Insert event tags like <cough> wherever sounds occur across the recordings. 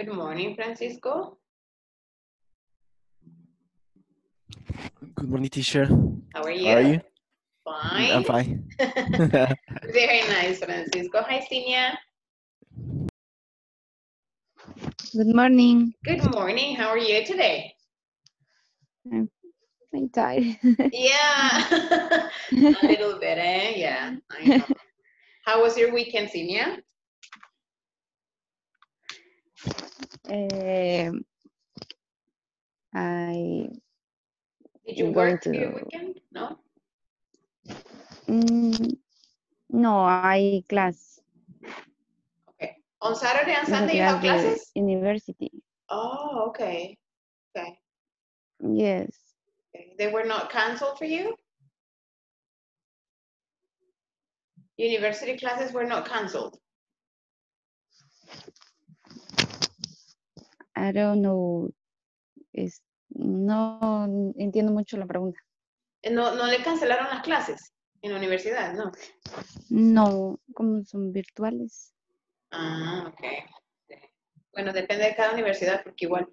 Good morning, Francisco. Good morning, teacher. How are you? How are you? Fine. I'm fine. <laughs> <laughs> Very nice, Francisco. Hi, Sinia. Good morning. Good morning. How are you today? I'm tired. <laughs> Yeah, a little bit, eh? Yeah, I know. How was your weekend, Sinia? Um, I Did you work to- weekend? No? mm, no, I class. Okay. On Saturday and Sunday you have classes? University. Oh, okay. Okay. Yes. okay. They were not canceled for you? University classes were not canceled. I don't know. Es, no entiendo mucho la pregunta. No, no le cancelaron las clases en la universidad, ¿no? No, como son virtuales. Ah, ok. Bueno, depende de cada universidad, porque igual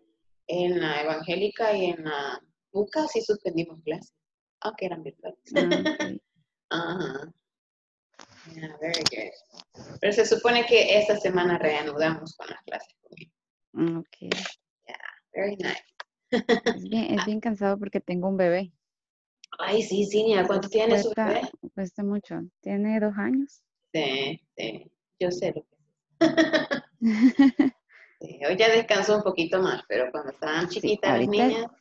en la evangélica y en la UCA sí suspendimos clases, aunque eran virtuales. Ah, ok. <laughs> Ajá. Yeah, very good. Pero se supone que esta semana reanudamos con las clases. Ah, ok. Very nice. Es bien, es <laughs> bien cansado porque tengo un bebé. Ay, sí, Cinia, ¿cuánto tiene su bebé? cuesta mucho. Tiene dos años. Sí, sí, yo sé lo que <laughs> sí. Hoy ya descansó un poquito más, pero cuando estaban Sí, chiquitas las ahorita- niñas,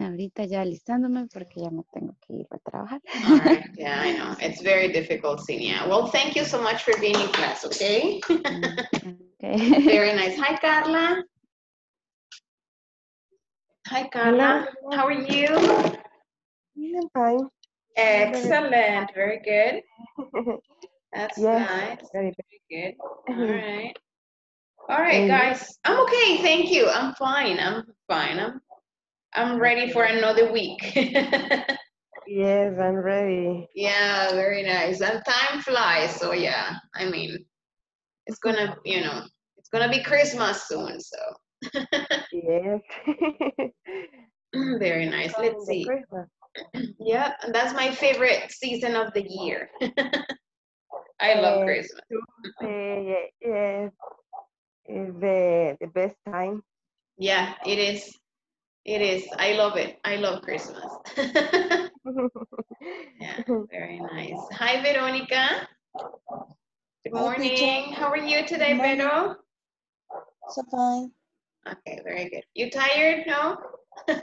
Ahorita ya alistándome porque ya no tengo que ir a trabajar. All right. <laughs> Yeah, I know. It's very difficult, Senior. Well, thank you so much for being in class, okay? Mm, okay. Very nice. Hi, Carla. Hi, Carla. How are you? I'm fine. Excellent. Very good. That's Yes. nice. Very Very good. <laughs> All right. All right, guys. I'm okay. Thank you. I'm fine. I'm fine. I'm I'm ready for another week. <laughs> Yes, I'm ready. Yeah, very nice. And time flies, so yeah. I mean, it's gonna, you know, it's gonna be Christmas soon, so <laughs> Yes. very nice. Let's see. Christmas. Yeah, and that's my favorite season of the year. <laughs> I love Uh, Christmas. Uh, yeah, yes, it's the the best time. Yeah, it is. It is. I love it. I love Christmas. <laughs> yeah, very nice. Hi, Veronica. Good morning. How are you today. Vero? So fine. Okay, very good. You tired? No? <laughs>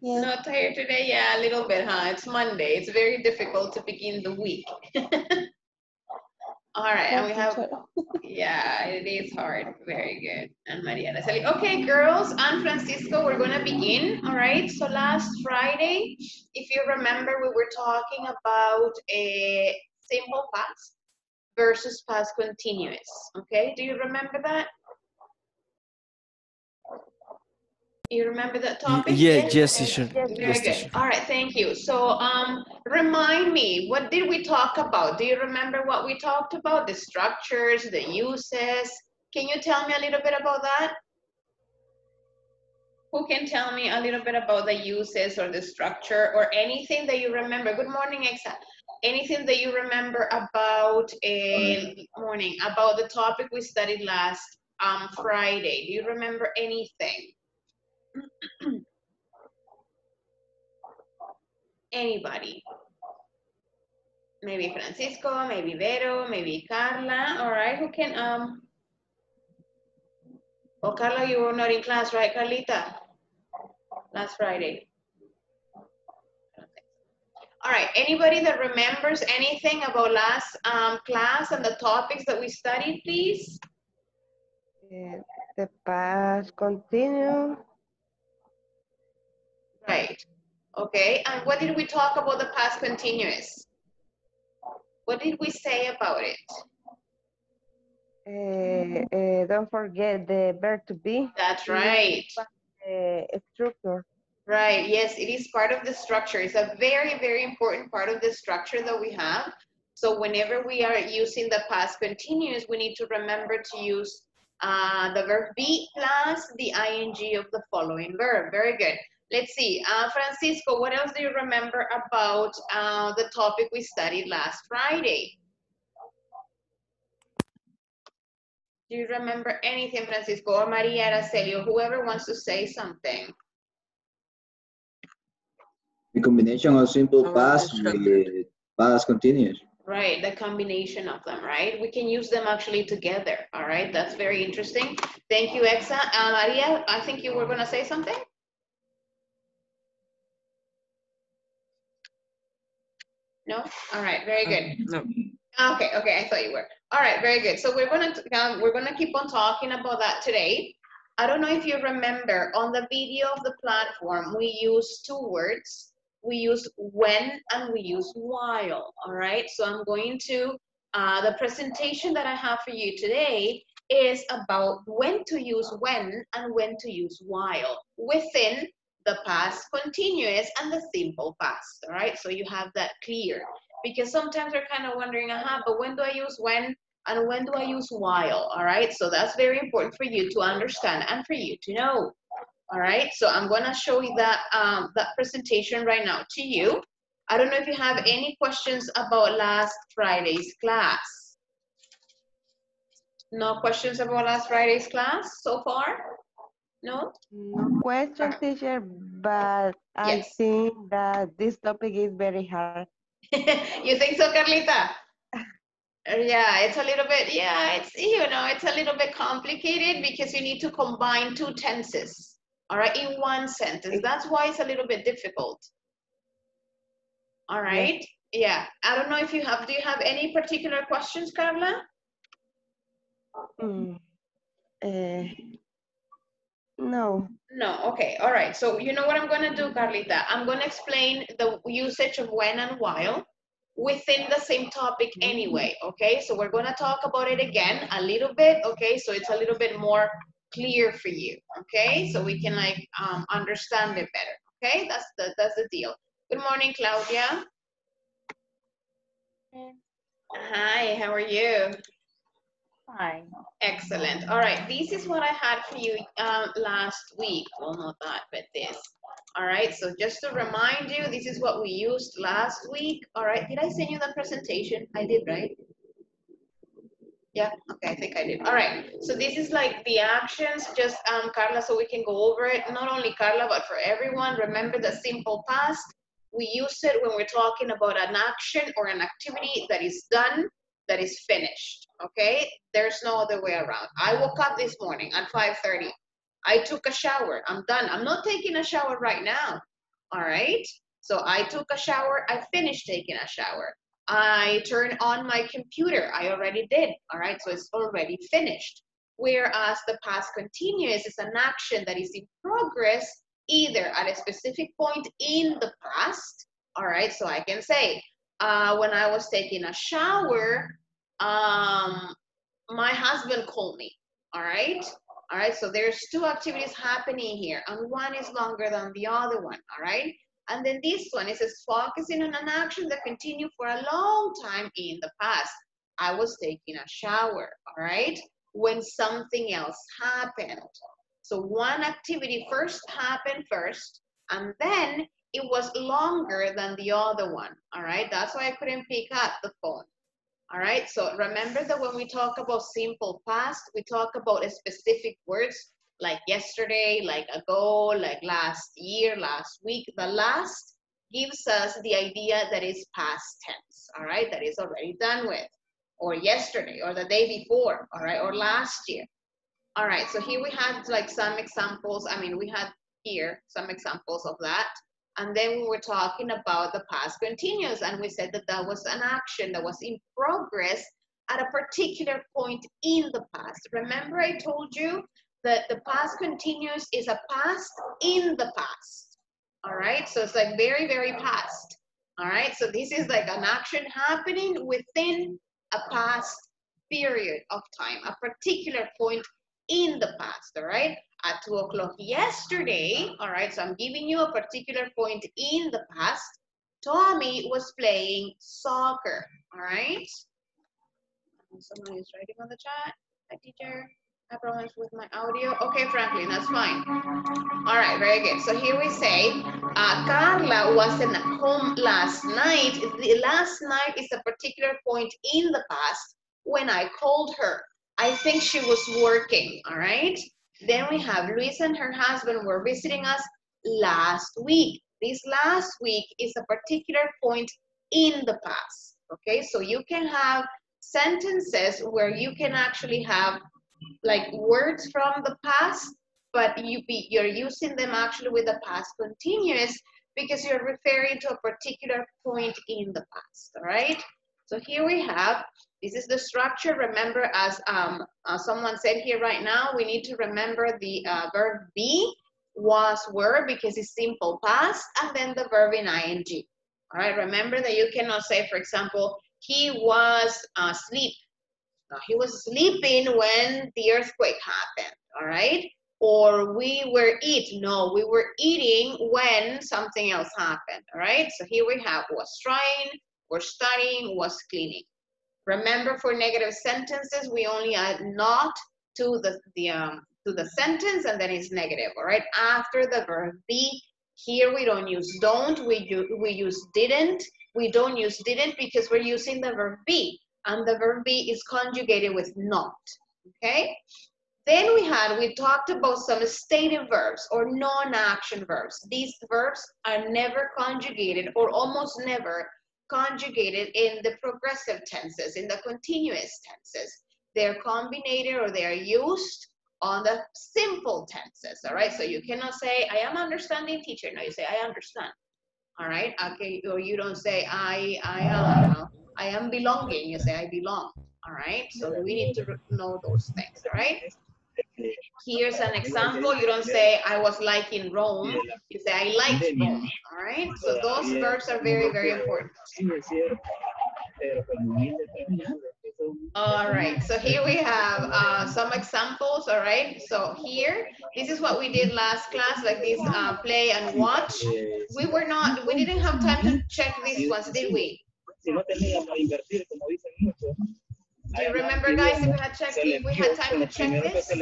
Yeah. Not tired today? Yeah, a little bit, huh? It's Monday. It's very difficult to begin the week. <laughs> All right, and we have, <laughs> yeah, it is hard. Very good. And Maria Araceli. Okay, girls, and Francisco, we're gonna begin, all right? So last Friday, if you remember, we were talking about a simple past versus past continuous, okay? Do you remember that? You remember that Y- topic? yeah, yes, teacher. Yes, Very Yes, good. teacher. All right, thank you. So, um, remind me, what did we talk about? Do you remember what we talked about? The structures, the uses? Can you tell me a little bit about that? Who can tell me a little bit about the uses or the structure or anything that you remember? Good morning, Exa. Anything that you remember about a morning about the topic we studied last um, Friday? Do you remember anything? <clears throat> Anybody? Maybe Francisco, maybe Vero, maybe Carla. All right, who can um? Oh, Carla, you were not in class, right, Carlita? Last Friday. All right, anybody that remembers anything about last um, class and the topics that we studied, please? Uh, the past continue. Right. Okay, and what did we talk about the past continuous? What did we say about it? Uh, uh, don't forget the verb to be. That's right. Uh, structure. Right, yes, it is part of the structure. It's a very, very important part of the structure that we have. So whenever we are using the past continuous, we need to remember to use Uh, the verb be plus the ing of the following verb. Very good. Let's see. Uh, Francisco, what else do you remember about uh, the topic we studied last Friday? Do you remember anything, Francisco, or Maria Araceli, or whoever wants to say something? The combination of simple Oh, past with past continuous. Right, the combination of them, right? We can use them actually together, all right? That's very interesting. Thank you, Exa. Uh, Maria, I think you were gonna say something? No? All right, very good. No. Okay, okay, I thought you were. All right, very good. So we're gonna um, we're gonna keep on talking about that today. I don't know if you remember on the video of the platform, we use two words. We use when and we use while. All right. So I'm going to uh, the presentation that I have for you today is about when to use when and when to use while within the past continuous and the simple past. All right. So you have that clear because sometimes we're kind of wondering, aha, but when do I use when and when do I use while? All right, so that's very important for you to understand and for you to know. All right, so I'm gonna show you that um, that presentation right now to you. I don't know if you have any questions about last Friday's class. No questions about last Friday's class so far? No? No question, teacher, but I Yes. think that this topic is very hard. <laughs> you think so, Carlita? Uh, <laughs> Yeah, it's a little bit, yeah, it's, you know, it's a little bit complicated because you need to combine two tenses, all right, in one sentence. That's why it's a little bit difficult. All right, yeah. I don't know if you have, do you have any particular questions, Carla? Mm. Eh, no. No, okay, all right. So you know what I'm gonna do, Carlita? I'm gonna explain the usage of when and while within the same topic anyway, okay? So we're gonna talk about it again a little bit, okay? So it's a little bit more clear for you, okay? So we can like um, understand it better, okay? That's the, that's the deal. Good morning, Claudia. Hi, how are you? Fine. Excellent. All right, this is what I had for you um, last week. Well, not that, but this. All right, so just to remind you, this is what we used last week. All right, did I send you the presentation? I did, right? Yeah, okay, I think I did. All right, so this is like the actions, just um, Carla, so we can go over it. Not only Carla, but for everyone. Remember the simple past. We use it when we're talking about an action or an activity that is done, that is finished, okay? There's no other way around. I woke up this morning at 5.30. I took a shower. I'm done. I'm not taking a shower right now, all right? So I took a shower. I finished taking a shower. I turned on my computer. I already did, all right? So it's already finished. Whereas the past continuous is an action that is in progress either at a specific point in the past, all right? So I can say, uh, when I was taking a shower, um, my husband called me, all right? All right, so there's two activities happening here, and one is longer than the other one, all right? And then this one, is focusing on an action that continued for a long time in the past. I was taking a shower, all right? When something else happened. So one activity first happened first, and then it was longer than the other one, all right? That's why I couldn't pick up the phone. All right, so remember that when we talk about simple past, we talk about specific words like yesterday, like ago, like last year, last week. The last gives us the idea that is past tense, all right, that is already done with, or yesterday, or the day before, all right, or last year. All right, so here we had like some examples. I mean, we had here some examples of that. And then we were talking about the past continuous, and we said that that was an action that was in progress at a particular point in the past. Remember, I told you that the past continuous is a past in the past. All right, so it's like very, very past. All right, so this is like an action happening within a past period of time, a particular point in the past. All right, at two o'clock yesterday, all right, so I'm giving you a particular point in the past. Tommy was playing soccer, all right? Someone is writing on the chat, hi teacher. I problems with my audio. Okay, Franklin, that's fine. All right, very good. So here we say, uh, Carla wasn't at home last night. The last night is a particular point in the past when I called her. I think she was working, all right? Then we have Luis and her husband were visiting us last week. This last week is a particular point in the past, okay? So you can have sentences where you can actually have like words from the past, but you be, you're using them actually with the past continuous because you're referring to a particular point in the past, all right? So here we have, this is the structure. Remember, as um, uh, someone said here right now, we need to remember the uh, verb be, was, were, because it's simple past, and then the verb in ing. All right, remember that you cannot say, for example, he was asleep. No, he was sleeping when the earthquake happened, all right? Or we were eat. No, we were eating when something else happened, all right? So here we have was trying, was studying, was cleaning. Remember for negative sentences, we only add not to the, the um, to the sentence and then it's negative, all right? After the verb be, here we don't use don't, we, we use didn't. We don't use didn't because we're using the verb be and the verb be is conjugated with not, okay? Then we had, we talked about some stative verbs or non-action verbs. These verbs are never conjugated or almost never conjugated in the progressive tenses, in the continuous tenses. They're combinated or they're used on the simple tenses, all right? So you cannot say, I am understanding teacher. No, you say, I understand, all right? Okay, or you don't say, I, I am, no. I am belonging, you say, I belong, all right? So we need to know those things, all right? Here's an example. You don't say, I was like in Rome. You say, I liked Rome, all right? So those verbs are very, very important. All right, so here we have uh, some examples, all right? So here, this is what we did last class, like this uh, play and watch. We were not, we didn't have time to check these ones, did we? Do you remember, guys, if we had checked, if we had time to check this?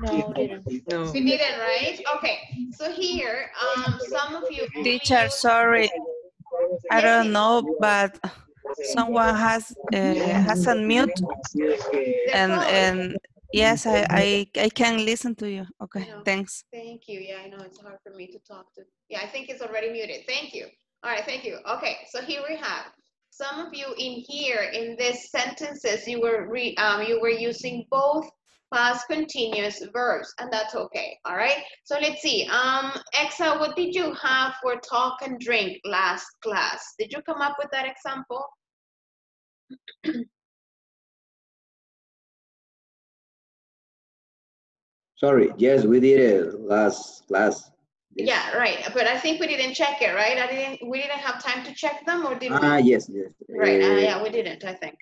No, didn't. No. We didn't, right? Okay, so here, um, some of you. Teacher, sorry, I don't know, but someone has uh, has unmute and and yes, I, I I can listen to you. Okay, know. thanks. Thank you. Yeah, I know it's hard for me to talk to. Yeah, I think it's already muted. Thank you. All right, thank you. Okay, so here we have some of you in here in this sentences you were re, um, you were using both past continuous verbs, and that's okay. All right. So let's see. Um, Exa, what did you have for talk and drink last class? Did you come up with that example? Sorry, yes, we did it last class. Yeah, right. But I think we didn't check it, right? I didn't. We didn't have time to check them, or did we? Ah, yes, yes. Right. Uh, Uh, yeah, we didn't. I think.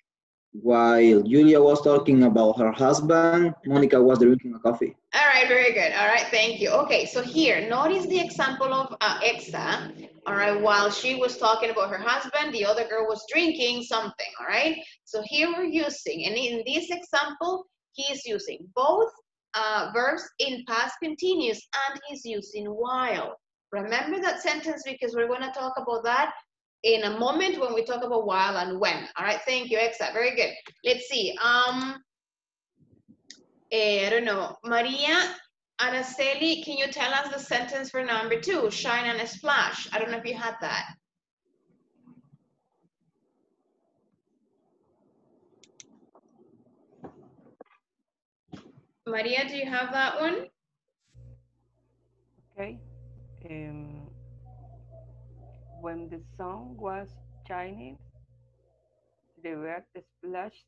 While Julia was talking about her husband, Monica was drinking a coffee. All right, very good. All right, thank you. Okay, so here, notice the example of uh, Exa. All right, while she was talking about her husband, the other girl was drinking something. All right, so here we're using, and in this example, he is using both uh, verbs in past continuous and he's using while. Remember that sentence because we're going to talk about that in a moment when we talk about while and when. All right, thank you, Exa. Very good. Let's see. Um, eh, I don't know. Maria Araceli, can you tell us the sentence for number two? Shine and a splash. I don't know if you had that. Maria, do you have that one? Okay. Um, when the sun was shining, the bird splashed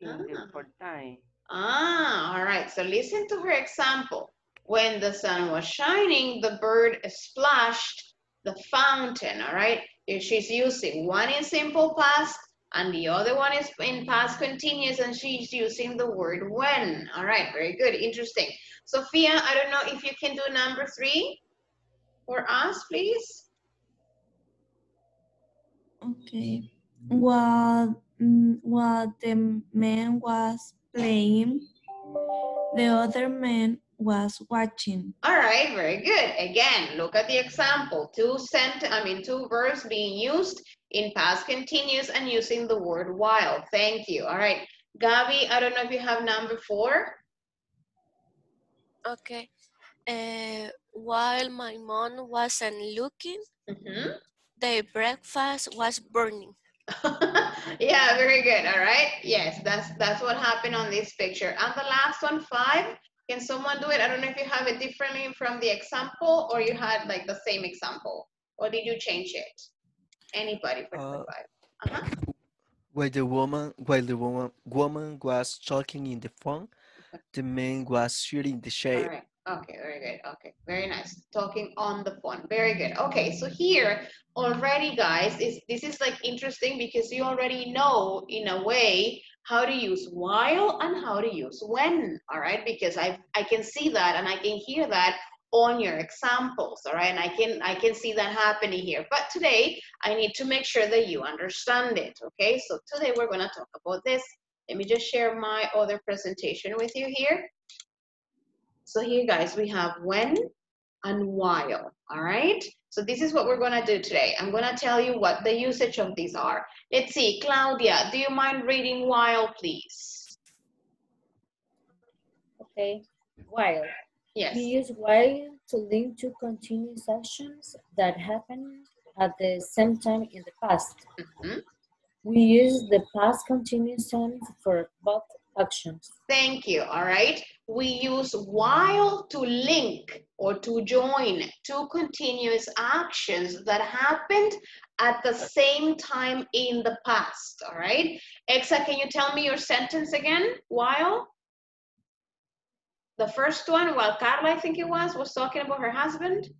in the Ah. fountain. Ah, all right. So listen to her example. When the sun was shining, the bird splashed the fountain, all right? If She's using one in simple past and the other one is in past continuous and she's using the word when. All right, very good, interesting. Sophia, I don't know if you can do number three for us, please. Okay. While mm, while the man was playing. The other man was watching. All right, very good. Again, look at the example. Two sent, I mean, two verbs being used in past continuous and using the word while. Thank you. All right. Gabi, I don't know if you have number four. Okay. Uh, while my mom wasn't looking, Mhm. the breakfast was burning. <laughs> yeah, very good. All right. Yes, that's that's what happened on this picture. And the last one, five. Can someone do it? I don't know if you have it differently from the example or you had like the same example. Or did you change it? Anybody Uh? Uh-huh. While the woman, while the woman, woman was talking in the phone, the man was shooting the shape. right. Okay, very good. Okay, very nice. Talking on the phone. Very good. Okay, so here already, guys, is this is like interesting because you already know in a way how to use while and how to use when. All right, because I I can see that and I can hear that on your examples. All right, and I can I can see that happening here. But today I need to make sure that you understand it. Okay, so today we're gonna talk about this. Let me just share my other presentation with you here. So here, guys, we have when and while, all right? So this is what we're gonna do today. I'm gonna tell you what the usage of these are. Let's see, Claudia, do you mind reading while, please? Okay. While. Yes. We use while to link two continuous actions that happen at the same time in the past. Mhm. We use the past continuous tense for both actions. Thank you, all right? We use while to link or to join two continuous actions that happened at the same time in the past, all right? Exa, can you tell me your sentence again? While? The first one, while Carla, I think it was, was talking about her husband?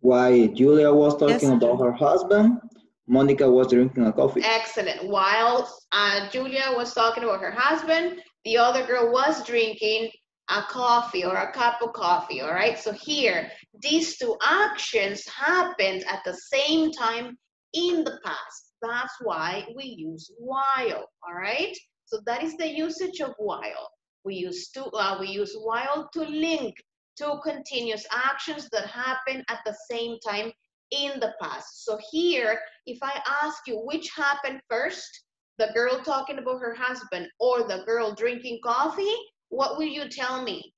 While Julia was talking Yes. about her husband, Monica was drinking a coffee. Excellent. While uh, Julia was talking about her husband, the other girl was drinking a coffee or a cup of coffee, all right? So here, these two actions happened at the same time in the past. That's why we use while, all right? So that is the usage of while. We use to uh, we use while to link two continuous actions that happen at the same time in the past. So here, if I ask you which happened first, the girl talking about her husband or the girl drinking coffee, what will you tell me?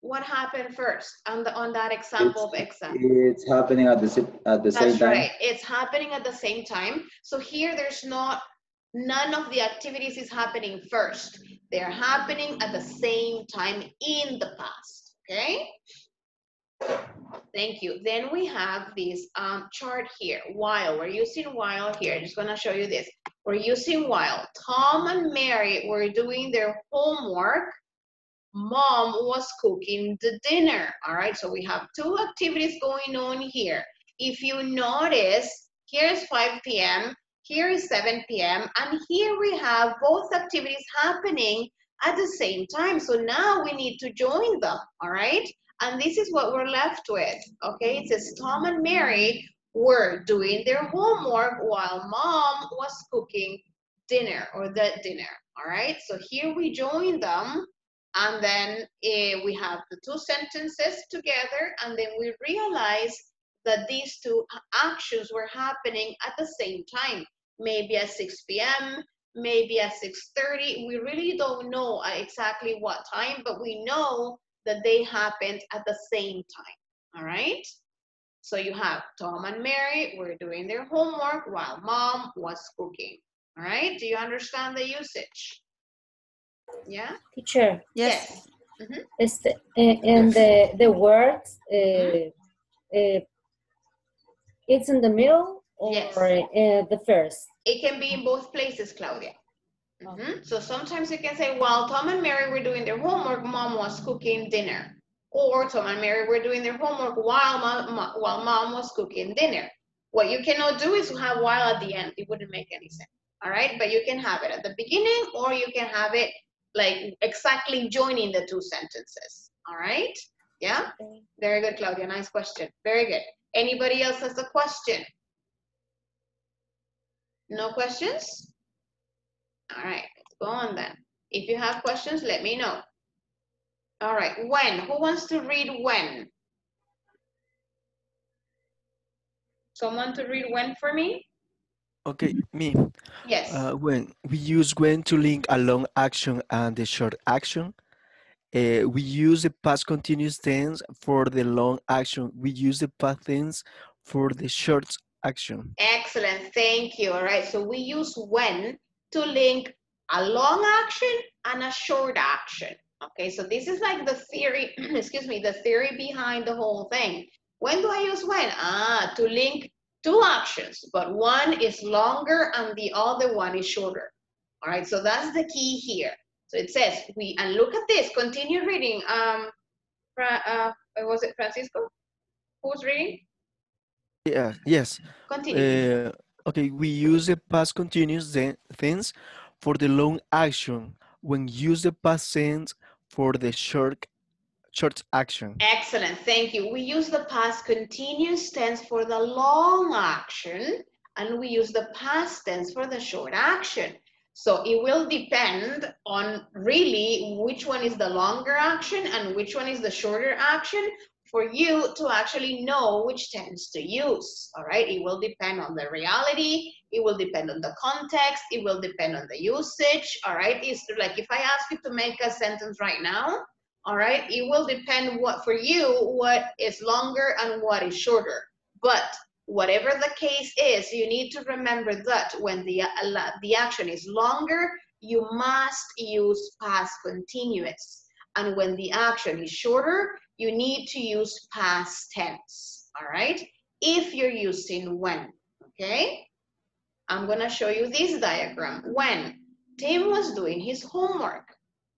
What happened first on the on that example of exam? It's happening at the at the same That's time. right. It's happening at the same time. So here there's not none of the activities is happening first. They're happening at the same time in the past. Okay? Thank you. Then we have this um, chart here. While we're using while here, I'm just gonna show you this. We're using while. Tom and Mary were doing their homework. Mom was cooking the dinner. All right, so we have two activities going on here. If you notice, here's 5 p.m., here is 7 p.m., and here we have both activities happening at the same time. So now we need to join them, all right? And this is what we're left with, okay? It says Tom and Mary were doing their homework while mom was cooking dinner or the dinner, all right? So here we join them and then eh, we have the two sentences together and then we realize that these two actions were happening at the same time, maybe at 6 p.m., maybe at 6.30. We really don't know uh, exactly what time, but we know that they happened at the same time, all right? So you have Tom and Mary were doing their homework while mom was cooking, all right? Do you understand the usage? Yeah? Teacher, Yes. este, eh, and the, the words, uh, uh, it's in the middle or Yes. uh, the first? It can be in both places, Claudia. Mhm. So sometimes you can say, while Tom and Mary were doing their homework, mom was cooking dinner. Or Tom and Mary were doing their homework while mom, mo- while mom was cooking dinner. What you cannot do is have while at the end. It wouldn't make any sense. All right, but you can have it at the beginning or you can have it like exactly joining the two sentences. All right, yeah? Okay. Very good, Claudia. Nice question. Very good. Anybody else has a question? No questions? All right, let's go on then. If you have questions, let me know. All right, when? Who wants to read when? Someone to read when for me? Okay, me. Yes. Uh, when we use when to link a long action and the short action. Uh, we use the past continuous tense for the long action. We use the past tense for the short action. Excellent, thank you. All right, so we use when to link a long action and a short action. Okay, so this is like the theory, <clears throat> excuse me, the theory behind the whole thing. When do I use when? Ah, to link two actions, but one is longer and the other one is shorter. All right, so that's the key here. So it says we, and look at this, continue reading. Um, uh, was it Francisco? Who's reading? Yeah, yes. Continue. Uh, okay, we use the past continuous tense for the long action when use the past tense for the short short action. Excellent, thank you. We use the past continuous tense for the long action and we use the past tense for the short action. So it will depend on really which one is the longer action and which one is the shorter action for you to actually know which tense to use, all right? It will depend on the reality, it will depend on the context, it will depend on the usage, all right? It's like if I ask you to make a sentence right now, all right, it will depend what for you, what is longer and what is shorter. But whatever the case is, you need to remember that when the, the action is longer, you must use past continuous. And when the action is shorter, you need to use past tense, all right? If you're using when, okay? I'm gonna show you this diagram. When Tim was doing his homework,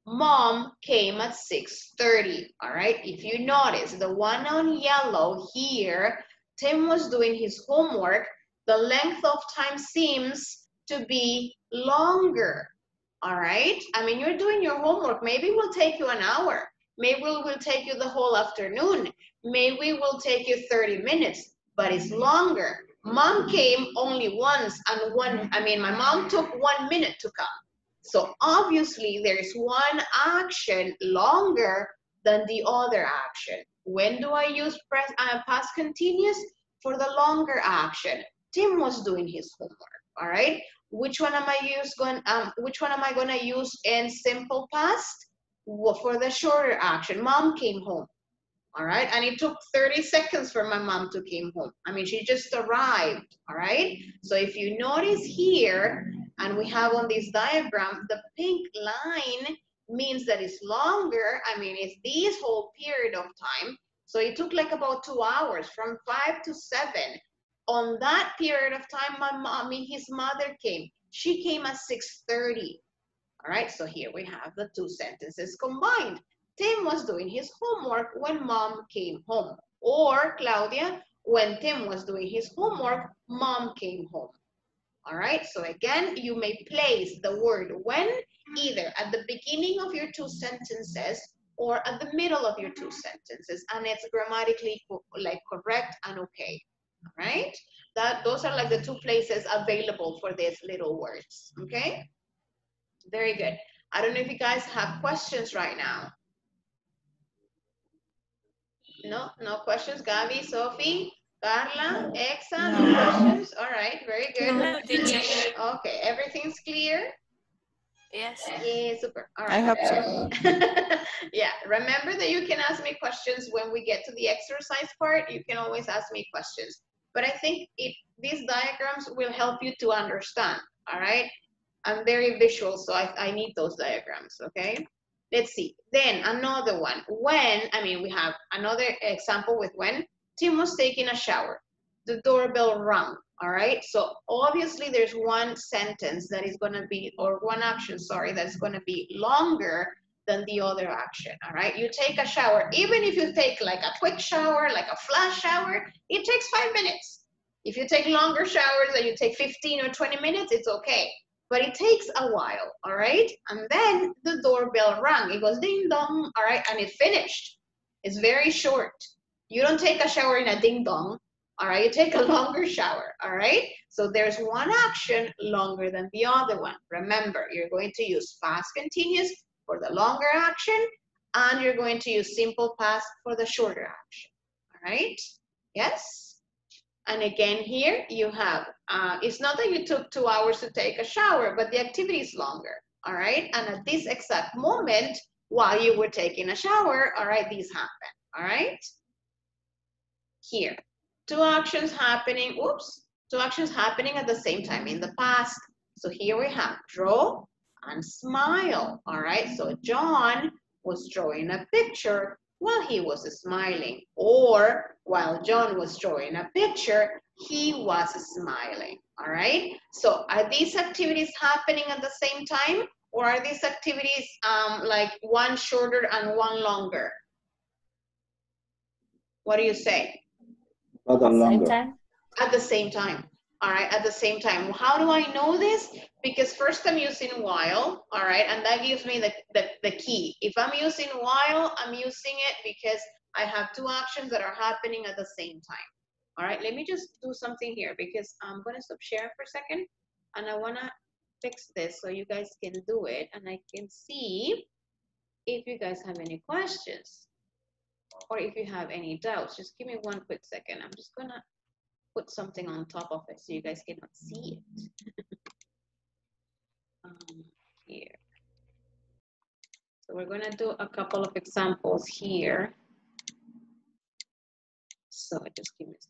mom came at 6.30, all right? If you notice, the one on yellow here, Tim was doing his homework, the length of time seems to be longer, all right? I mean, you're doing your homework. Maybe it will take you an hour. Maybe will take you the whole afternoon. Maybe will take you 30 minutes, but it's longer. Mom came only once and one, I mean, my mom took one minute to come. So obviously there's one action longer than the other action. When do I use pres- uh, past continuous? For the longer action. Tim was doing his homework, all right? Which one am I use going, um, which one am I gonna use in simple past? For the shorter action, mom came home, all right? And it took 30 seconds for my mom to came home. I mean, she just arrived, all right? So if you notice here, and we have on this diagram, the pink line means that it's longer. I mean, it's this whole period of time. So it took like about two hours from five to seven. On that period of time, my mommy, his mother came. She came at 6.30. All right, so here we have the two sentences combined. Tim was doing his homework when mom came home. Or Claudia, when Tim was doing his homework, mom came home. All right, so again, you may place the word when either at the beginning of your two sentences or at the middle of your two sentences, and it's grammatically like correct and okay. All right, that those are like the two places available for these little words. Okay, very good. I don't know if you guys have questions right now. No, no questions. Gabi, Sophie, Carla, Exa, no questions. All right, very good. Okay, everything's clear. Yes. Yeah, super. All I hope so. <laughs> yeah, remember that you can ask me questions when we get to the exercise part. You can always ask me questions. But I think it these diagrams will help you to understand. All right. I'm very visual, so I, I need those diagrams. Okay. Let's see. Then another one. When, I mean, we have another example with when Tim was taking a shower. The doorbell rang. All right. So obviously there's one sentence that is going to be, or one action, sorry, that's going to be longer than the other action. All right. You take a shower, even if you take like a quick shower, like a flash shower, it takes five minutes. If you take longer showers and you take 15 or 20 minutes, it's okay. But it takes a while, all right? And then the doorbell rang. It goes ding dong, all right? And it finished. It's very short. You don't take a shower in a ding dong. All right, you take a <laughs> longer shower. All right, so there's one action longer than the other one. Remember, you're going to use past continuous for the longer action, and you're going to use simple past for the shorter action. All right, yes? And again here, you have, uh, it's not that you took two hours to take a shower, but the activity is longer. All right, and at this exact moment, while you were taking a shower, all right, these happen. All right, here two actions happening, oops, two actions happening at the same time in the past. So here we have draw and smile, all right? So John was drawing a picture while he was smiling, or while John was drawing a picture, he was smiling, all right? So are these activities happening at the same time, or are these activities um, like one shorter and one longer? What do you say? Not a Same time? At the same time. All right, at the same time. How do I know this? Because first I'm using while, all right, and that gives me the, the, the key. If I'm using while, I'm using it because I have two actions that are happening at the same time. All right, let me just do something here because I'm gonna stop sharing for a second and I wanna fix this so you guys can do it and I can see if you guys have any questions or if you have any doubts, just give me one quick second. I'm just gonna put something on top of it so you guys cannot see it. <laughs> um, here. So we're gonna do a couple of examples here. So just give me a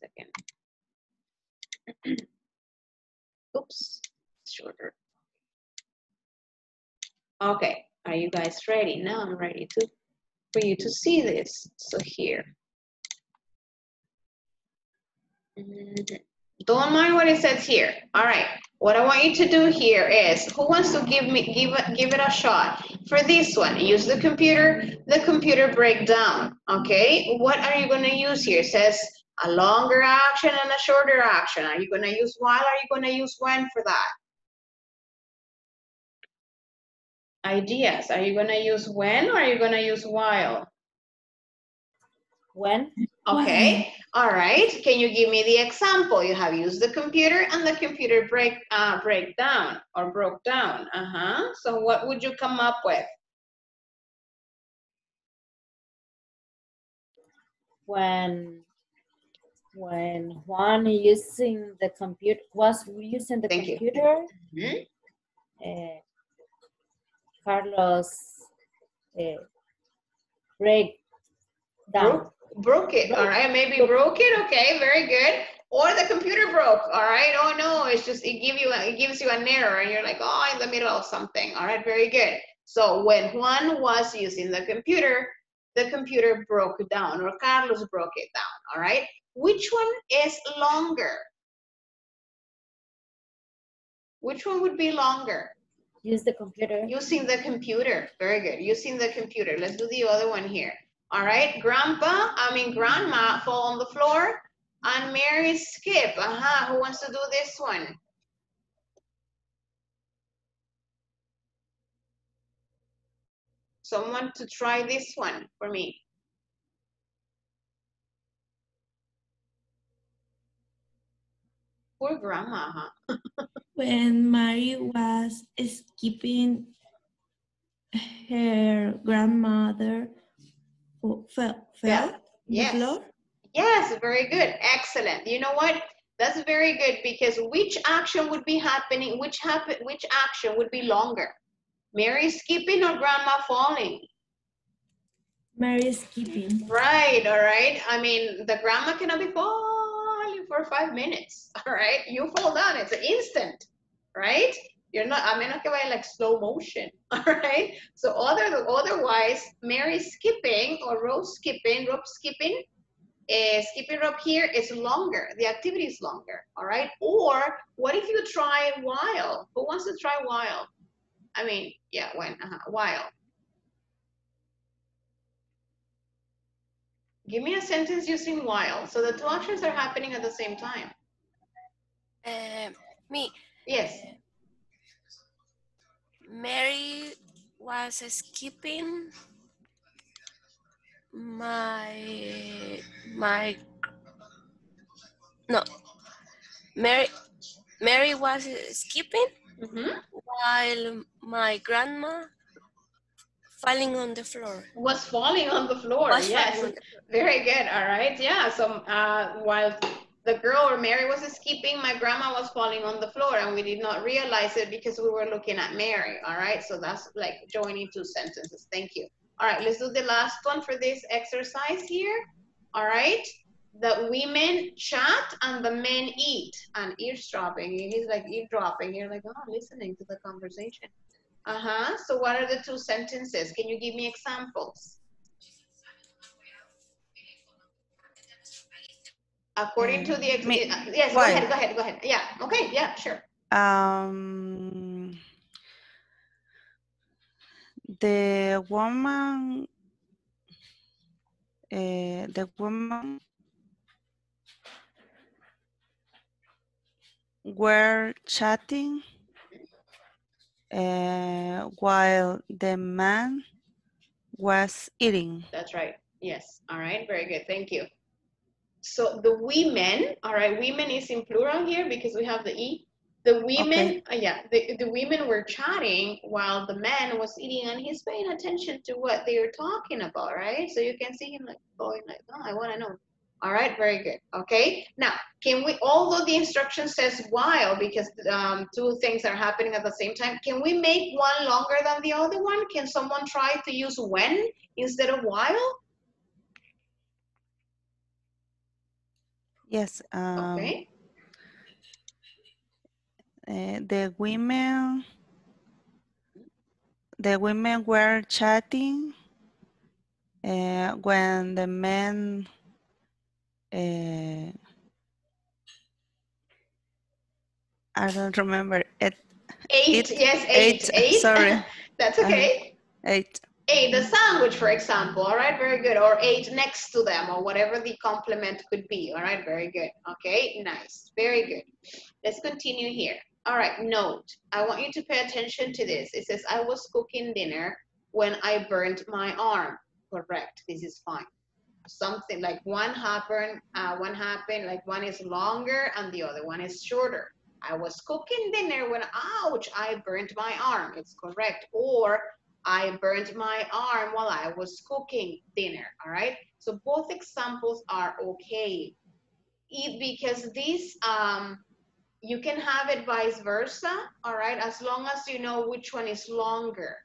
second. <clears throat> Oops, shorter. Okay, are you guys ready? Now I'm ready to for you to see this. So here. Don't mind what it says here. All right. What I want you to do here is, who wants to give me give it give it a shot? For this one, use the computer, the computer breakdown. Okay. What are you gonna use here? It says a longer action and a shorter action. Are you gonna use while? Are you gonna use when for that? Ideas. Are you gonna use when or are you gonna use while? When? Okay, all right. Can you give me the example? You have used the computer and the computer break uh, break down or broke down. Uh-huh. So what would you come up with? When when Juan using the computer was using the Thank computer, Mhm. uh, Carlos uh, break down. Broke, broke it, all right? Maybe broke it, okay, very good. Or the computer broke, all right? Oh no, it's just, it give you, it gives you an error and you're like, oh, in the middle of something, all right, very good. So when Juan was using the computer, the computer broke down or Carlos broke it down, all right? Which one is longer? Which one would be longer? Use the computer. Using the computer. Very good. Using the computer. Let's do the other one here. All right. Grandpa, I mean grandma fall on the floor and Mary skip. Uh-huh. Who wants to do this one? Someone to try this one for me. Poor grandma, huh? <laughs> When Mary was skipping, her grandmother fell, on the Yes. floor. Yes, very good. Excellent. You know what? That's very good because which action would be happening? Which happen? Which action would be longer? Mary skipping or grandma falling? Mary skipping. Right. All right. I mean, the grandma cannot be falling for five minutes. <laughs> All right. You fall down. It's an instant. Right. You're not. I mean, okay, by like slow motion. <laughs> All right. So other otherwise, Mary skipping or rope skipping, rope skipping uh, skipping rope here is longer. The activity is longer, all right? Or what if you try while? Who wants to try while? I mean, yeah, when, uh while. Give me a sentence using while. So the two actions are happening at the same time. Uh, me, Yes. Mary was skipping my my no. Mary, Mary was skipping Mhm. while my grandma falling on the floor. Was falling on the floor. Was yes. the Very good. All right. Yeah. So uh, while the girl or Mary was skipping, my grandma was falling on the floor, and we did not realize it because we were looking at Mary. All right. So that's like joining two sentences. Thank you. All right. Let's do the last one for this exercise here. All right. The women chat and the men eat and eavesdropping. He's like eavesdropping. You're like, oh, listening to the conversation. Uh huh. So what are the two sentences? Can you give me examples? According to the, ex- Me- uh, yes, go ahead, go ahead, go ahead. Yeah, okay, yeah, sure. Um, the woman, uh, the woman were chatting uh, while the man was eating. That's right. Yes. All right. Very good. Thank you. So the women, all right, women is in plural here because we have the E. The women, uh, yeah, the, the women were chatting while the man was eating and he's paying attention to what they were talking about, right? So you can see him like going like, oh, I want to know. All right, very good. Okay, now can we, although the instruction says while because um, two things are happening at the same time, can we make one longer than the other one? Can someone try to use when instead of while? Yes. Um, Okay. uh, the women, the women were chatting uh, when the men uh, I don't remember it. Eight, It- yes, eight, eight, <laughs> eight. sorry. <laughs> That's okay. Eight. Ate the sandwich, for example, all right, very good. Or ate next to them, or whatever the complement could be, all right, very good. Okay, nice, very good. Let's continue here. All right, note, I want you to pay attention to this. It says, I was cooking dinner when I burned my arm. Correct, this is fine. Something like one happened, uh, one happened, like one is longer and the other one is shorter. I was cooking dinner when, ouch, I burned my arm. It's correct. Or I burned my arm while I was cooking dinner, all right? So both examples are okay. It, because these, um, you can have it vice versa, all right? As long as you know which one is longer,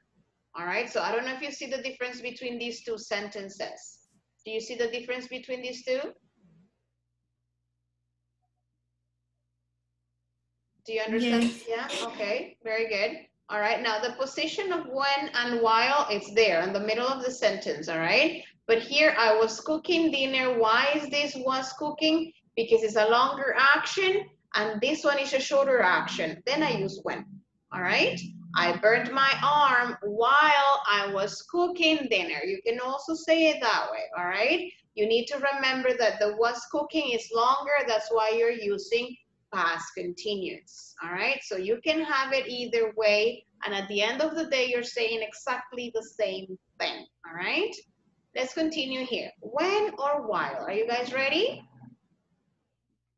all right? So I don't know if you see the difference between these two sentences. Do you see the difference between these two? Do you understand? Yeah, okay, very good. All right, now the position of when and while, it's there in the middle of the sentence, all right? But here I was cooking dinner. Why is this was cooking? Because it's a longer action and this one is a shorter action. Then I use when, all right? I burned my arm while I was cooking dinner. You can also say it that way, all right? You need to remember that the was cooking is longer. That's why you're using past continuous, all right? So you can have it either way, and at the end of the day, you're saying exactly the same thing, all right? Let's continue here. When or while? Are you guys ready?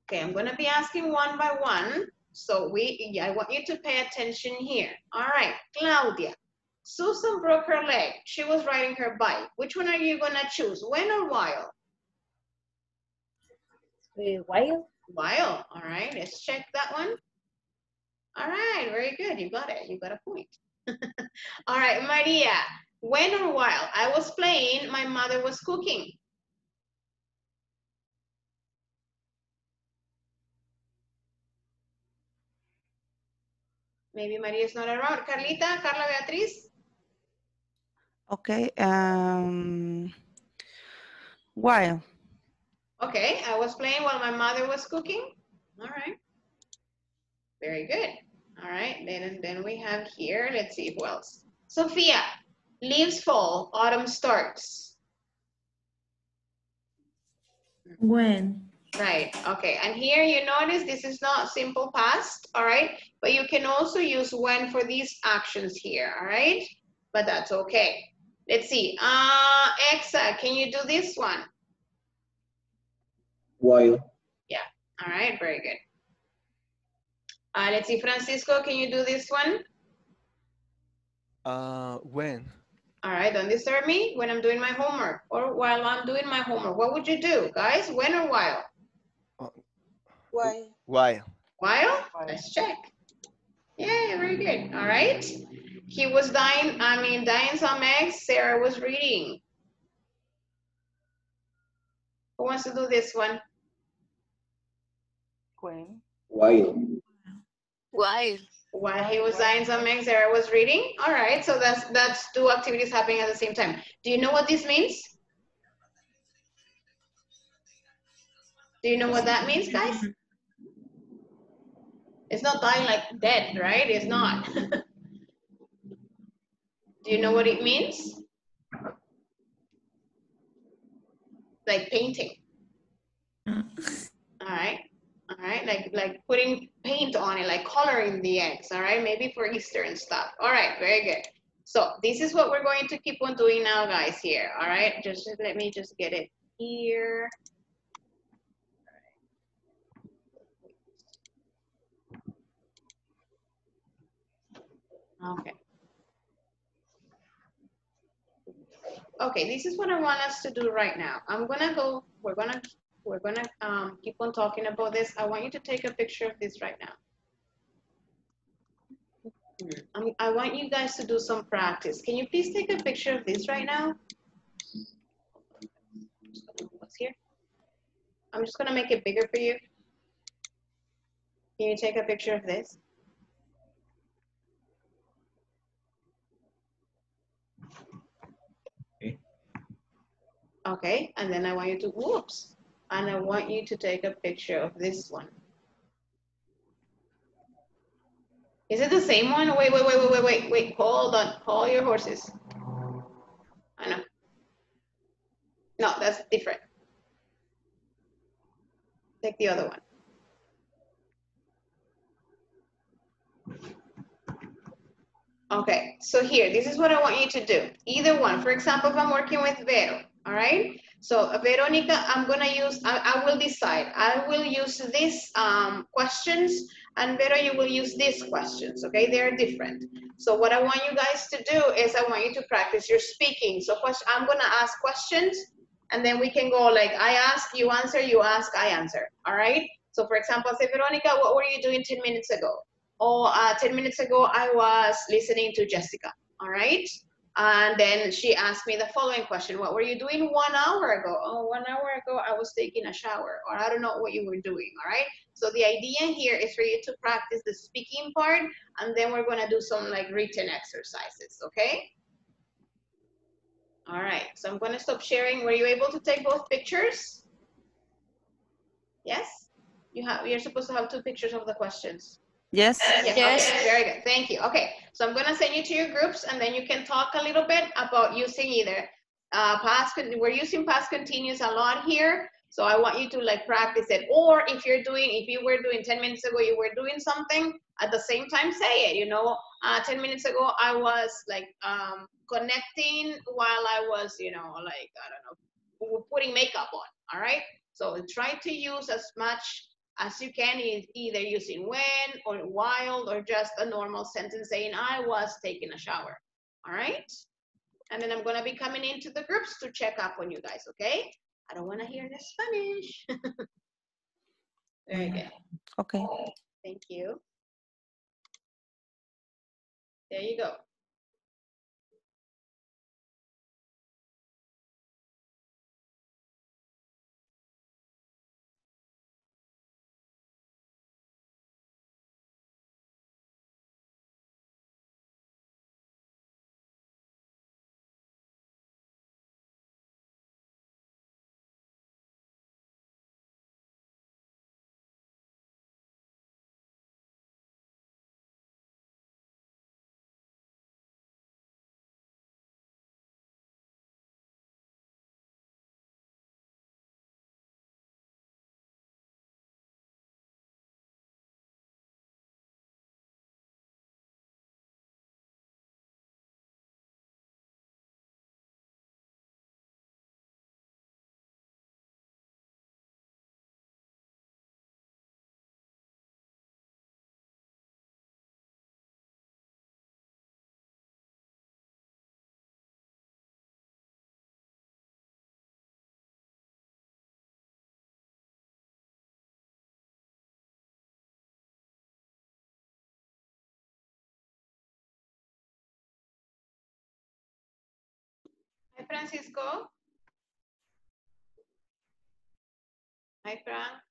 Okay, I'm gonna be asking one by one. So we, I want you to pay attention here. All right, Claudia. Susan broke her leg. She was riding her bike. Which one are you gonna choose, when or while? Uh, while? While, all right, let's check that one. All right, very good, you got it, you got a point. <laughs> all right, Maria, when or while? I was playing, my mother was cooking. Maybe Maria is not around. Carlita, Carla Beatriz? Okay. Um, while. Okay, I was playing while my mother was cooking. All right. Very good. All right, then, then we have here, let's see who else. Sophia, leaves fall, autumn starts. When? Right, okay, and here you notice this is not simple past, all right? But you can also use when for these actions here, all right? But that's okay. Let's see, uh, Exa, can you do this one? While. Yeah, All right, very good. Uh, let's see, Francisco, can you do this one? Uh, when? All right, don't disturb me when I'm doing my homework or while I'm doing my homework. What would you do, guys? When or while? Why? Why? While? Let's check. Yeah, very good. All right. He was dying, I mean, dyeing some eggs. Sarah was reading. Who wants to do this one? When? While. While. While he was dyeing some eggs, Sarah was reading. All right, so that's that's two activities happening at the same time. Do you know what this means? Do you know what that means, guys? It's not dying like dead, right? It's not. <laughs> Do you know what it means? Like painting. Uh. All right. All right. Like like putting paint on it, like coloring the eggs. All right. Maybe for Easter and stuff. All right. Very good. So this is what we're going to keep on doing now, guys, here. All right. Just let me just get it here. Okay. Okay, this is what I want us to do right now. I'm gonna go, we're gonna, we're gonna um, keep on talking about this. I want you to take a picture of this right now. Um, I want you guys to do some practice. Can you please take a picture of this right now? What's here? I'm just gonna make it bigger for you. Can you take a picture of this? Okay, and then I want you to, whoops, and I want you to take a picture of this one. Is it the same one? Wait, wait, wait, wait, wait, wait, wait, hold on, hold your horses. I know. No, that's different. Take the other one. Okay, so here, this is what I want you to do. Either one. For example, if I'm working with Vero, all right? So Veronica, I'm gonna use, I, I will decide. I will use these um, questions and Vero, you will use these questions, okay? They're different. So what I want you guys to do is I want you to practice your speaking. So I'm gonna ask questions and then we can go like, I ask, you answer, you ask, I answer, all right? So for example, say, Veronica, what were you doing 10 minutes ago? Or uh, 10 minutes ago, I was listening to Jessica, all right? And then she asked me the following question, what were you doing one hour ago? Oh, one hour ago, I was taking a shower, or I don't know what you were doing, all right? So the idea here is for you to practice the speaking part, and then we're gonna do some like written exercises, okay? All right, so I'm gonna stop sharing. Were you able to take both pictures? Yes? You have, you're supposed to have two pictures of the questions. Yes. Yes. Yes. Okay, very good. Thank you. Okay, so I'm gonna send you to your groups, and then you can talk a little bit about using either uh, past. We're using past continuous a lot here, so I want you to like practice it. Or if you're doing, if you were doing 10 minutes ago, you were doing something at the same time, say it. You know, uh, 10 minutes ago, I was like um, connecting while I was, you know, like I don't know, putting makeup on. All right. So try to use as much as you can, either using when or while or just a normal sentence saying, I was taking a shower. All right? And then I'm going to be coming into the groups to check up on you guys, okay? I don't want to hear the Spanish. <laughs> Very good. Okay. Thank you. There you go. Hi, Francisco. Hi, Fran.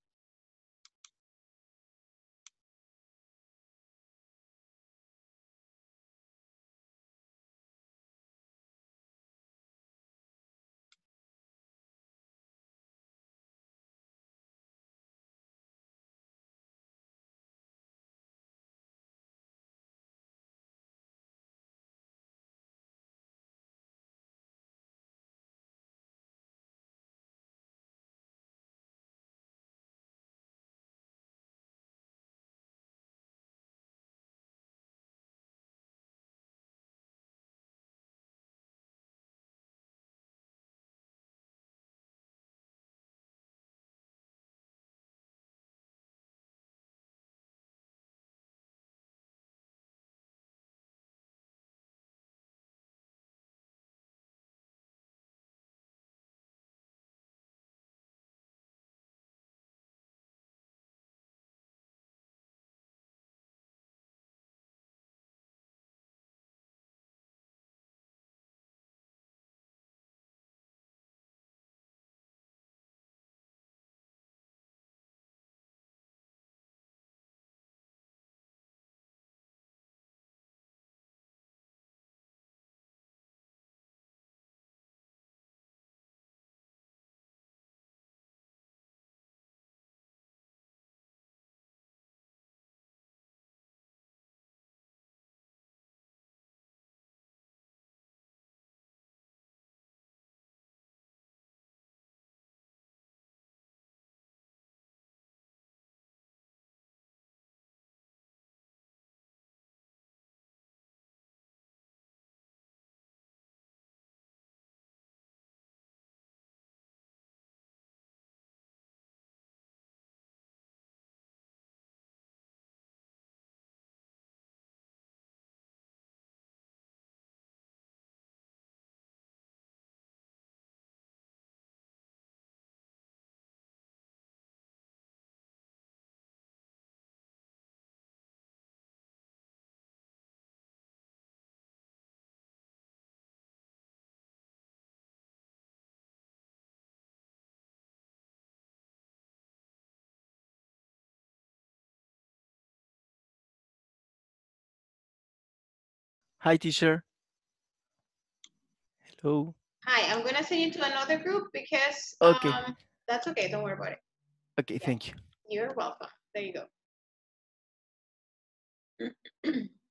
Hi, teacher. Hello. Hi, I'm gonna send you to another group because Okay. um, that's okay. Don't worry about it. Okay, thank you. You're welcome. There you go. <clears throat>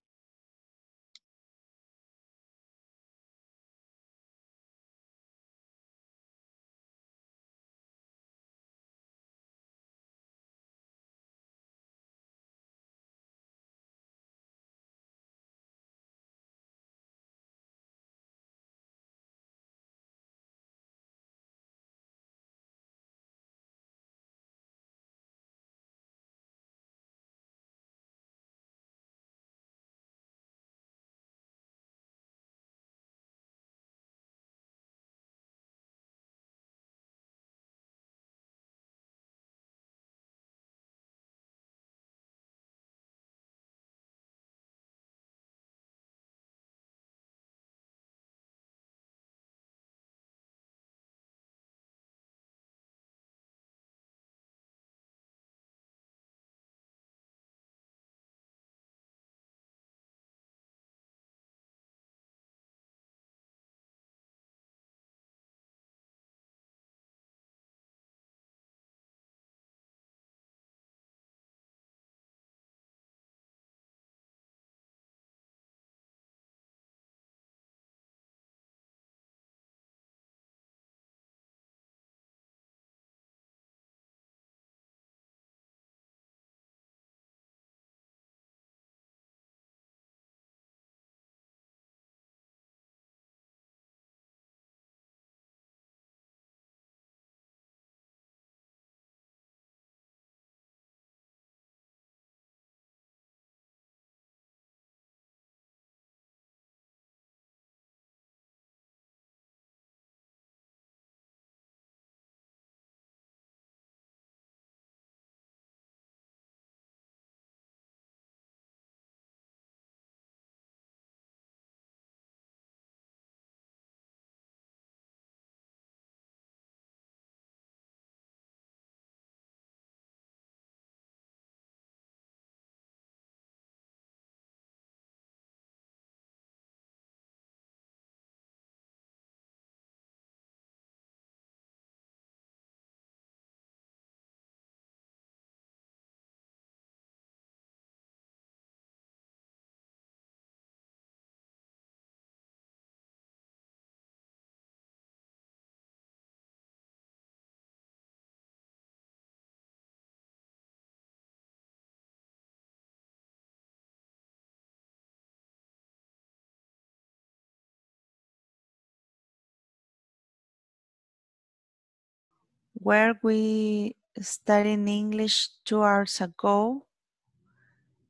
were we studying English two hours ago?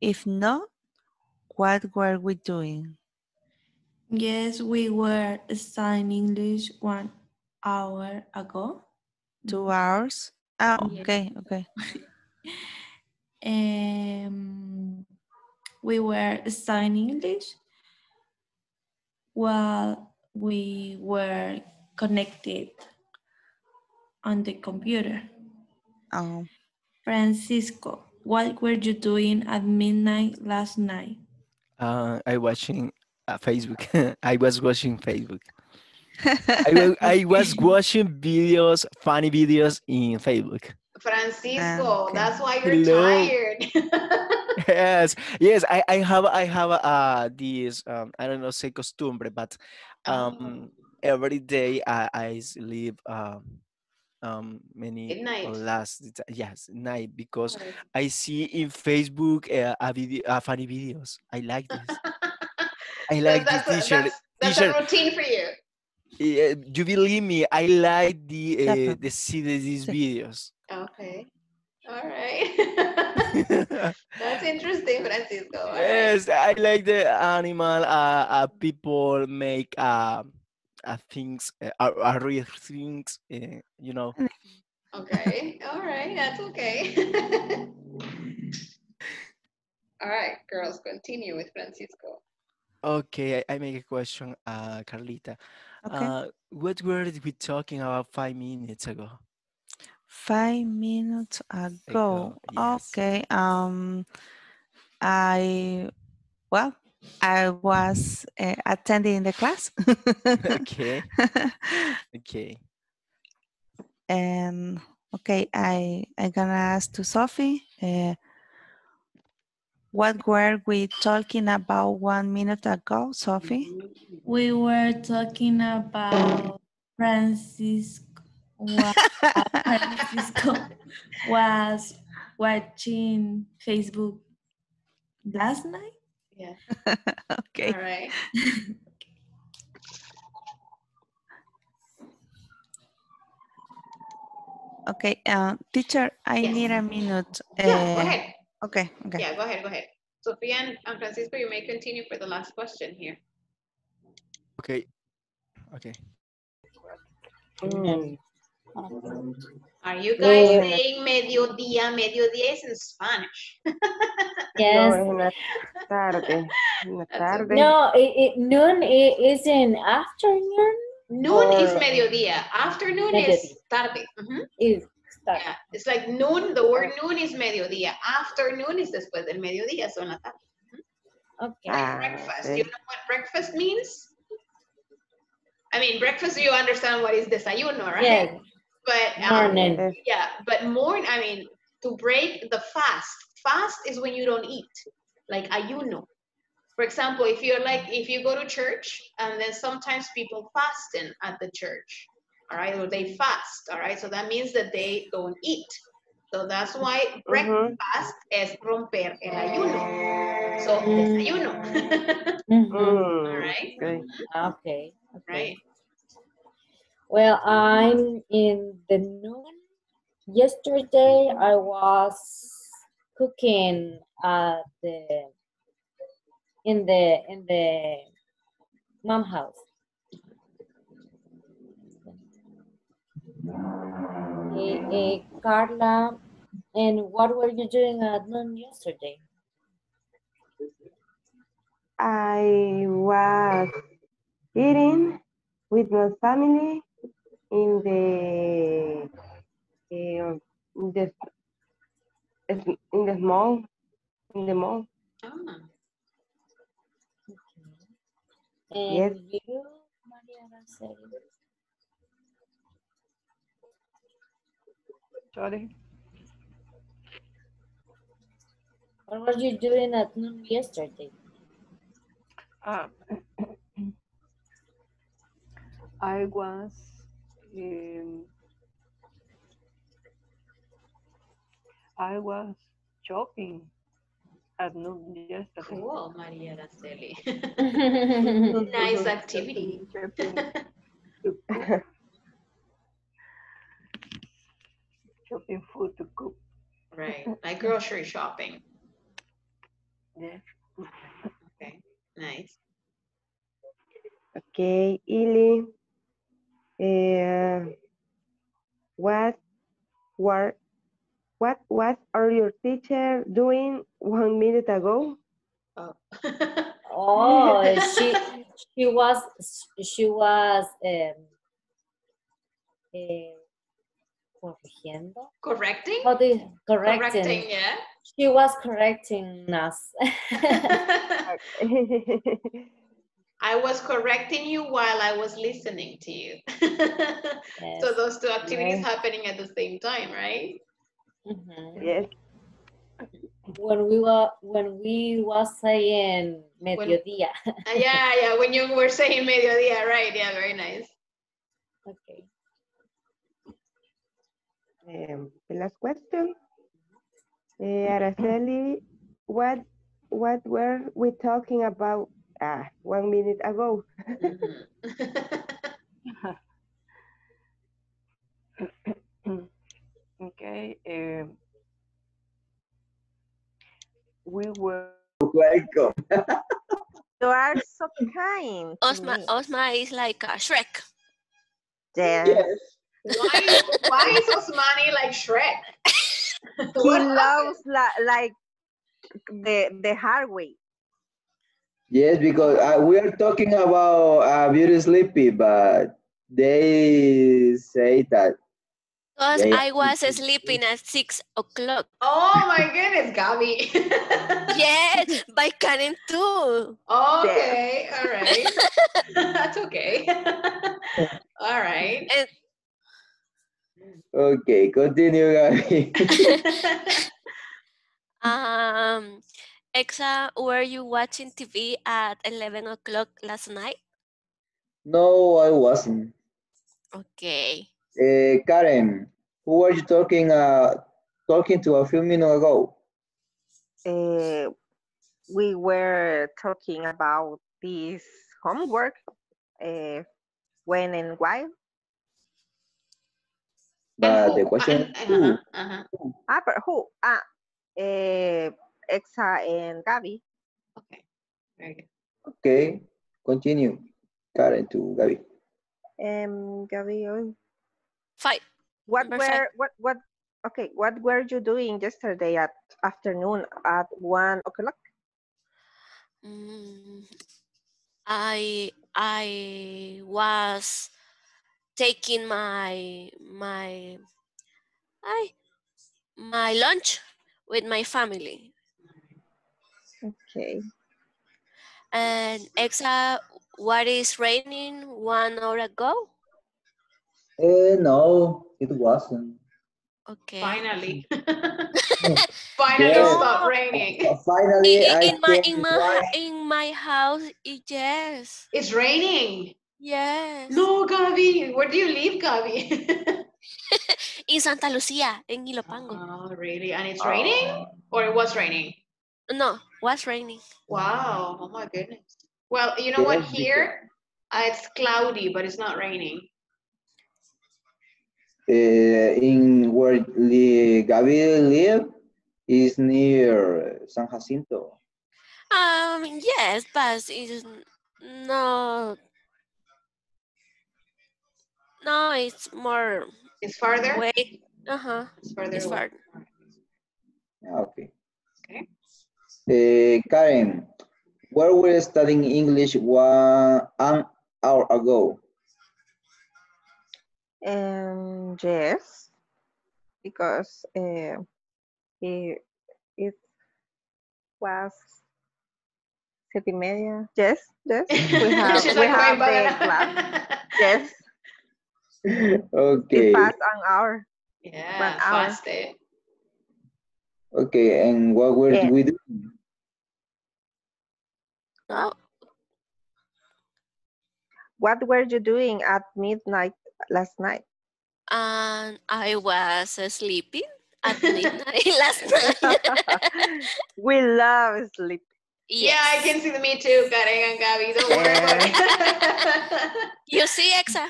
If not, what were we doing? Yes, we were studying English one hour ago. Two hours? Oh, Yeah. okay, okay. <laughs> Um, we were studying English while we were connected on the computer. Um, Francisco, what were you doing at midnight last night? Uh, I watching uh, Facebook. <laughs> I was watching Facebook. <laughs> I, wa- I was watching videos, funny videos in Facebook. Francisco, okay. that's why you're Hello. tired. <laughs> yes, yes. I, I have I have uh this um I don't know say costumbre, but um every day I, I sleep um um many last yes night because. I see in Facebook uh, a video uh, funny videos. I like <laughs> this. I like this that's a, t-shirt. that's, that's T-shirt. a routine for you. Uh, you believe me? I like the uh, the see these <laughs> videos. Okay. All right. <laughs> That's interesting, Francisco. Right. Yes, I like the animal. Uh, uh people make uh, uh things, uh, are, are real things. Uh, you know. Okay. All right. That's okay. <laughs> All right, girls, continue with Francisco. Okay, I, I make a question, uh, Carlita. Okay. Uh, what were we talking about five minutes ago? Five minutes ago. Ago, yes. Okay. Um, I well, I was uh, attending the class. <laughs> Okay, <laughs> okay. and okay, I I gonna ask to Sophie. Uh, what were we talking about one minute ago, Sophie? We were talking about Francisco. <laughs> Francisco was watching Facebook last night. Yeah. <laughs> okay. All right. <laughs> Okay. Uh, teacher, I Yes. need a minute. Yeah, go Uh, ahead. Okay. Okay. Yeah, go ahead. Go ahead. Sophia and, and Francisco, you may continue for the last question here. Okay. Okay. Mm. Are you guys Eh, saying mediodía? Mediodía is in Spanish. <laughs> No, Yes. es tarde. Tarde. No, it, it, noon i- is in afternoon. Noon is Or- mediodía. Afternoon is tarde. Mhm. Is start. Yeah, it's like noon. The word noon is mediodía. Afternoon is después del mediodía, so en la tarde. Okay. Like Ah, breakfast. sí. You know what breakfast means? I mean, breakfast, you understand what is desayuno, right? Yes. But um, Morning. Es- yeah, but morning, I mean, to break the fast. Fast is when you don't eat, like ayuno. For example, if you're like, if you go to church and then sometimes people fasten at the church, all right, or they fast, all right, so that means that they don't eat. So that's why breakfast is romper el ayuno. So desayuno, <laughs> Mhm. all right, okay. Okay. Okay. right? Well, I'm in the noon. Yesterday, I was cooking at the in the in the mom house. Eh, eh, Carla, and what were you doing at noon yesterday? I was eating with my family in the eh, in the in the mall in the mall. Ah, And Yes. you, Maria Sorry. What were you doing at noon yesterday? Uh, <coughs> I was um, I was shopping at noon yesterday. cool, Maria Araceli. <laughs> <laughs> nice activity. Shopping. <laughs> shopping food to cook. Right, like grocery shopping. Yes. Okay, nice. Okay, Ili. Uh, what were what what are your teacher doing one minute ago? Oh. <laughs> Oh, she she was she was um, eh, corrigiendo. Correcting? How do you, correcting. Correcting, yeah. She was correcting us. <laughs> <laughs> I was correcting you while I was listening to you. <laughs> So those two activities Yes. happening at the same time, right? Mhm. Yes. When we were when we was saying mediodía. Uh, yeah, yeah, when you were saying mediodía, right? Yeah, very nice. okay. Um, the last question. Uh, Araceli, what what were we talking about uh, one minute ago? <laughs> okay. Um, we were Welcome. You are so kind. to Osma. Osma is like a Shrek. Yes. Why, why is Osmani like Shrek? He loves la- like the the hard way. Yes, because uh, we are talking about uh, Beauty Sleepy, but they say that. Because Yeah, yeah. I was sleeping at six o'clock. Oh my goodness, Gabby. <laughs> <laughs> Yes, by Karen too. Okay, all right. <laughs> That's okay. all right. And Okay, continue, Gabby. um, Exa, were you watching TV at eleven o'clock last night? no, I wasn't. Okay. Uh, Karen, who were you talking uh, talking to a few minutes ago? Uh, we were talking about this homework. Uh, when and why? But the question is who? Uh-huh, uh-huh. Ah, but who? Ah, uh, Exa and Gabi. Okay, very good. Okay, continue. Karen to Gabby. Um, Gabi, oh, Five. what Number five. were what what? Okay, what were you doing yesterday at afternoon at one o'clock? Mm, I I was taking my my I my lunch with my family. Okay. And Exa, what is raining one hour ago? Uh, no, it wasn't. Okay. Finally. <laughs> Finally Yeah. stop raining. Uh, Finally, In, I in my in my fly. in my house, i- yes, It's raining. yes. No, Gabi. Where do you live, Gabi? <laughs> In Santa Lucia, in Ilopango. oh, really? And it's raining? Or it was raining? No, was raining. Wow. Oh my goodness. Well, you know what? Yes, because- Here, uh, it's cloudy, but it's not raining. Uh, in where li- Gabby live is near San Jacinto. Um, yes, but it's no, no, it's more It's farther? way. Uh huh. It's farther It's away. far. Ah, Okay. Okay. Uh, Karen, where were you studying English one an hour ago? Um, yes, because uh, it, it was siete y media. Yes, yes, we <laughs> have, we like, have the <laughs> class. but-" Yes, Okay. it passed an hour. Yeah, one hour. fast eh? Okay, and what were Yeah. we doing? No, What were you doing at midnight last night? and I was sleeping at <laughs> midnight <laughs> last night. <laughs> we love sleep. Yeah, I can see the me too, Karen and Gabby. Don't worry about it. You see, Exa?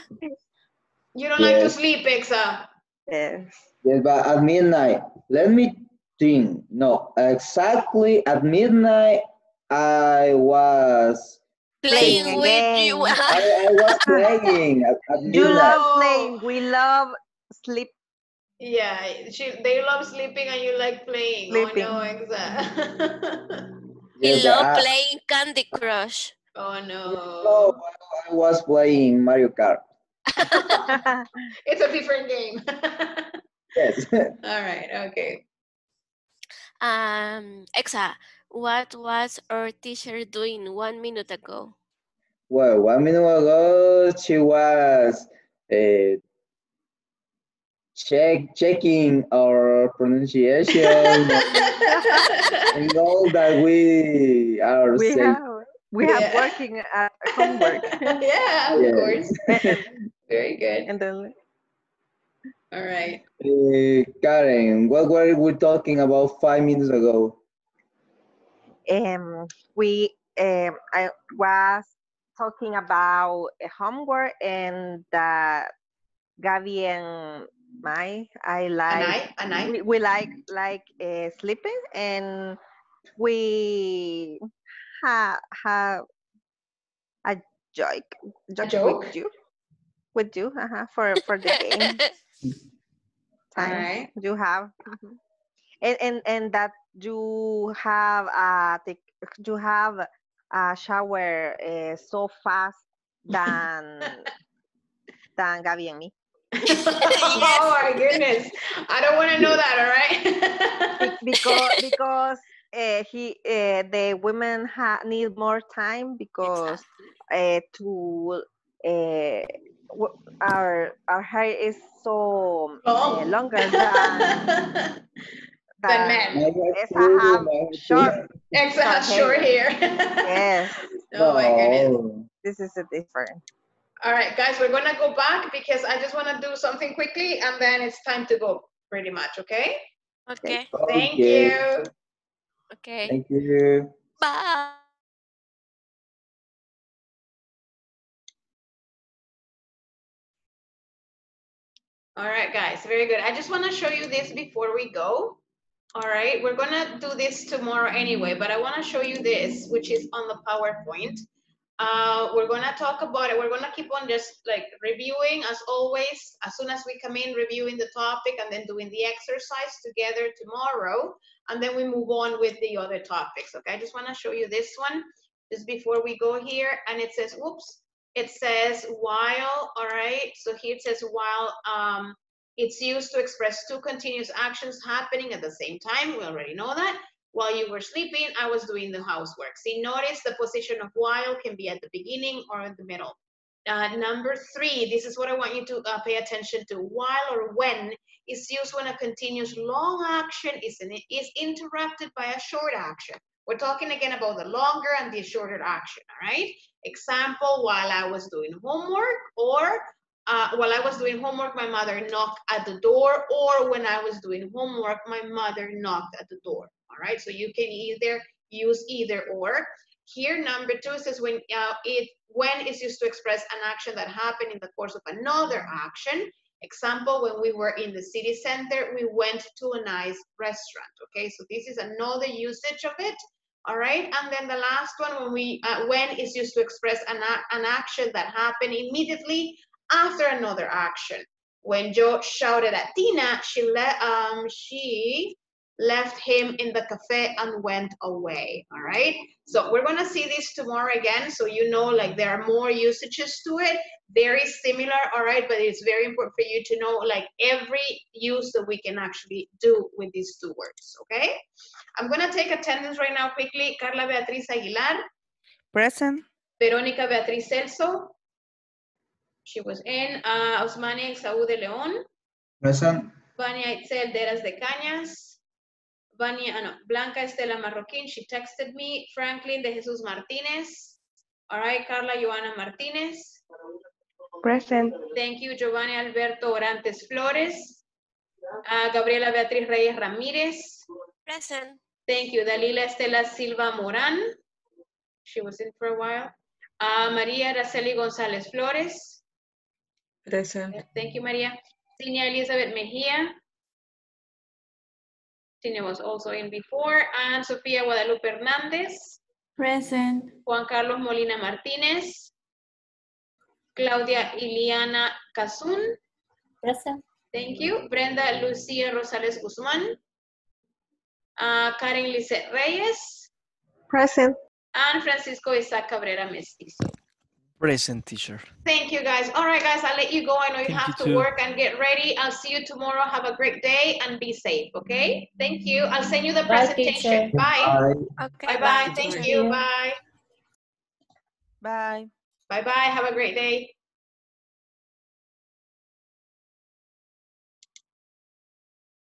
you don't like to sleep, Exa. Yes. Yes, but at midnight. Let me think. No, exactly at midnight, I was Playing Playing a with you. game. <laughs> I, I was playing at, at You midnight. love playing. We love sleep. Yeah, she, they love sleeping and you like playing. Sleeping. Oh no, exactly. <laughs> he Yes, but love I, playing Candy Crush. oh no, no. I was playing Mario Kart. <laughs> It's a different game. Yes. All right, okay. Um, Exa, what was our teacher doing one minute ago? well, one minute ago, she was uh, check checking our pronunciation <laughs> and all that we are we saying. have we have working at homework. <laughs> yeah, of Yes. course. <laughs> Very good. and then All right. Uh, Karen, what were we talking about five minutes ago? Um, we um, I was talking about uh, homework and that Gabby and Mai I like night, a night. we, we like like uh, sleeping and we have have a joke, joke, joke? with you with you uh-huh, for for the game <laughs> time right. you have mhm. And and and that you have uh take, you have a shower uh, so fast than <laughs> than Gabby and me <laughs> Oh my goodness. I don't want to know that, all right? <laughs> because because uh, he uh, the women ha- need more time because uh, to uh, w- our our hair is so uh, longer than Than than men. I have yes, I have <laughs> short Exa has short hair. yes <laughs> Oh my goodness. Oh. This is a different All right, guys, we're gonna go back because I just wanna do something quickly and then it's time to go, pretty much, okay? Okay, Thank Okay. you. okay. Thank you. Bye. All right, guys, very good. I just want to show you this before we go. All right, we're gonna do this tomorrow anyway, but I want to show you this, which is on the PowerPoint. Uh, we're gonna talk about it. We're gonna keep on just like reviewing as always. As soon as we come in, reviewing the topic and then doing the exercise together tomorrow, and then we move on with the other topics. Okay, I just want to show you this one just before we go here, and it says, "Whoops." it says while, all right? So here it says while um, it's used to express two continuous actions happening at the same time. We already know that. While you were sleeping, I was doing the housework. See, notice the position of while can be at the beginning or in the middle. Uh, number three, this is what I want you to uh, pay attention to. While or when is used when a continuous long action is, in, is interrupted by a short action. We're talking again about the longer and the shorter action, all right? Example, while I was doing homework or uh, while I was doing homework, my mother knocked at the door or when I was doing homework, my mother knocked at the door, all right? So you can either use either or. Here, number two says when uh, it when is used to express an action that happened in the course of another action. Example, when we were in the city center, we went to a nice restaurant, okay? So this is another usage of it, all right? And then the last one, when we, uh, when is used to express an, an action that happened immediately after another action. When Joe shouted at Tina, she, le- um, she left him in the cafe and went away, all right? So we're gonna see this tomorrow again, so you know like there are more usages to it, very similar, all right? But it's very important for you to know like every use that we can actually do with these two words, okay? I'm gonna take attendance right now quickly. Carla Beatriz Aguilar, Present. Verónica Beatriz Celso. She was in, uh, Osmani Saúl de León. Present. Vania Itzel Deras de Cañas. Vania, ah, no, Blanca Estela Marroquín, she texted me. Franklin de Jesús Martínez. All right, Carla Joana Martínez. Present. Thank you, Giovanni Alberto Orantes Flores. Ah, Gabriela Beatriz Reyes Ramírez. Present. Thank you, Dalila Estela Silva Morán. She was in for a while. Ah, María Araceli González Flores. Present. Thank you, María. Cinia Elizabeth Mejía. Tina was also in before. And Sofía Guadalupe Hernández. Present. Juan Carlos Molina Martínez. Claudia Iliana Cazún. Present. Thank you. Brenda Lucía Rosales Guzmán. Ah, Karen Lisette Reyes. Present. And Francisco Isaac Cabrera Mestizo. Present teacher. Thank you guys. All right, guys, I'll let you go. I know you Thank have you to too. work and get ready. I'll see you tomorrow. Have a great day and be safe, okay? Thank you. I'll send you the Bye, presentation. teacher. Bye. Okay, Bye-bye. Thank teacher. you. Bye. Bye. Bye-bye. Have a great day.